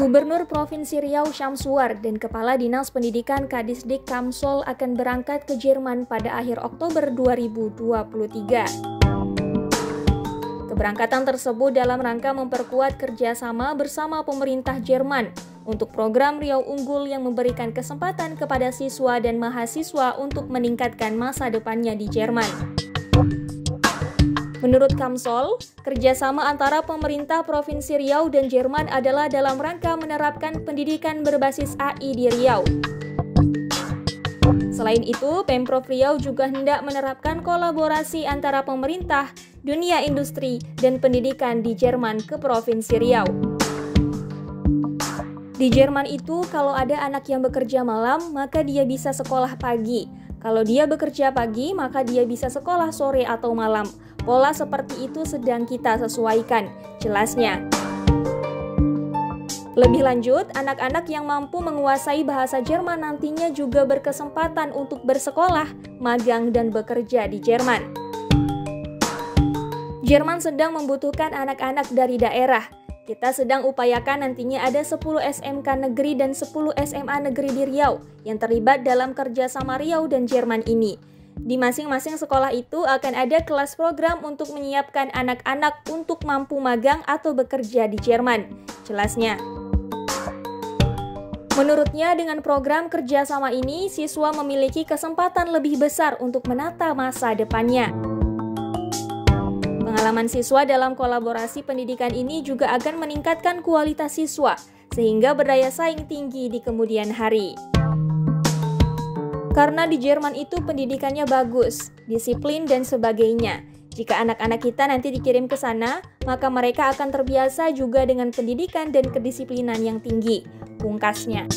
Gubernur Provinsi Riau Syamsuar dan Kepala Dinas Pendidikan Kadisdik Kamsol akan berangkat ke Jerman pada akhir Oktober 2023. Keberangkatan tersebut dalam rangka memperkuat kerjasama bersama pemerintah Jerman untuk program Riau Unggul yang memberikan kesempatan kepada siswa dan mahasiswa untuk meningkatkan masa depannya di Jerman. Menurut Kamsol, kerjasama antara pemerintah Provinsi Riau dan Jerman adalah dalam rangka menerapkan pendidikan berbasis AI di Riau. Selain itu, Pemprov Riau juga hendak menerapkan kolaborasi antara pemerintah, dunia industri, dan pendidikan di Jerman ke Provinsi Riau. Di Jerman itu, kalau ada anak yang bekerja malam, maka dia bisa sekolah pagi. Kalau dia bekerja pagi, maka dia bisa sekolah sore atau malam. Pola seperti itu sedang kita sesuaikan, jelasnya. Lebih lanjut, anak-anak yang mampu menguasai bahasa Jerman nantinya juga berkesempatan untuk bersekolah, magang, dan bekerja di Jerman. Jerman sedang membutuhkan anak-anak dari daerah. Kita sedang upayakan nantinya ada 10 SMK negeri dan 10 SMA negeri di Riau yang terlibat dalam kerjasama Riau dan Jerman ini. Di masing-masing sekolah itu akan ada kelas program untuk menyiapkan anak-anak untuk mampu magang atau bekerja di Jerman. Jelasnya. Menurutnya, dengan program kerjasama ini, siswa memiliki kesempatan lebih besar untuk menata masa depannya. Pengalaman siswa dalam kolaborasi pendidikan ini juga akan meningkatkan kualitas siswa, sehingga berdaya saing tinggi di kemudian hari. Karena di Jerman itu pendidikannya bagus, disiplin, dan sebagainya. Jika anak-anak kita nanti dikirim ke sana, maka mereka akan terbiasa juga dengan pendidikan dan kedisiplinan yang tinggi pungkasnya.